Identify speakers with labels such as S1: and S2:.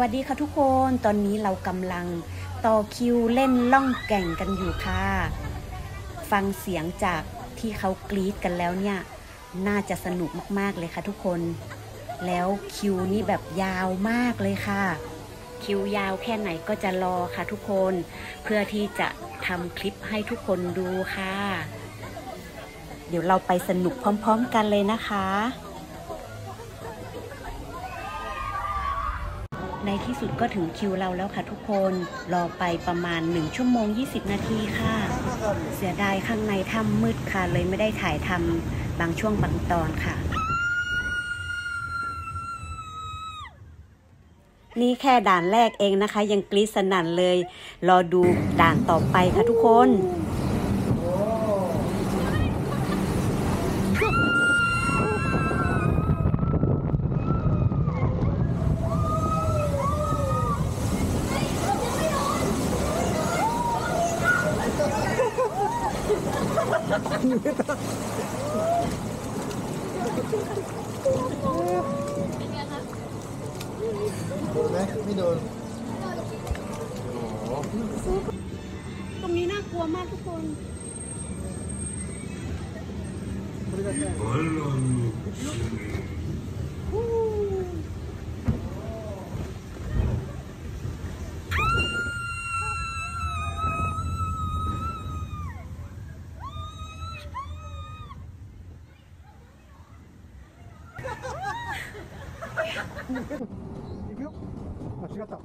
S1: วัสดีค่ะทุกคน ตอนนี้เรากำลังต่อคิวเล่นล่องแก่งกันอยู่ค่ะ ฟังเสียงจากที่เขากรี๊ดกันแล้วเนี่ย น่าจะสนุกมากๆเลยค่ะทุกคน แล้วคิวนี่แบบยาวมากเลยค่ะ คิวยาวแค่ไหนก็จะรอค่ะทุกคน เพื่อที่จะทำคลิปให้ทุกคนดูค่ะ เดี๋ยวเราไปสนุกพร้อม ๆ กันเลยนะคะ ในที่สุดก็ถึงคิวเราแล้วค่ะทุกคน รอไปประมาณ 1 ชั่วโมง 20 นาทีค่ะ เสียดายข้างในถ้ำมืดค่ะ เลยไม่ได้ถ่ายทำบางช่วงบางตอนค่ะ นี่แค่ด่านแรกเองนะคะ ยังกรี๊ดสนั่นเลย รอดูด่านต่อไปค่ะทุกคน
S2: ไหมไม่โดน
S1: ตรงนี้น่ากลัวมากทุกคน
S2: 行くよ。あ違った。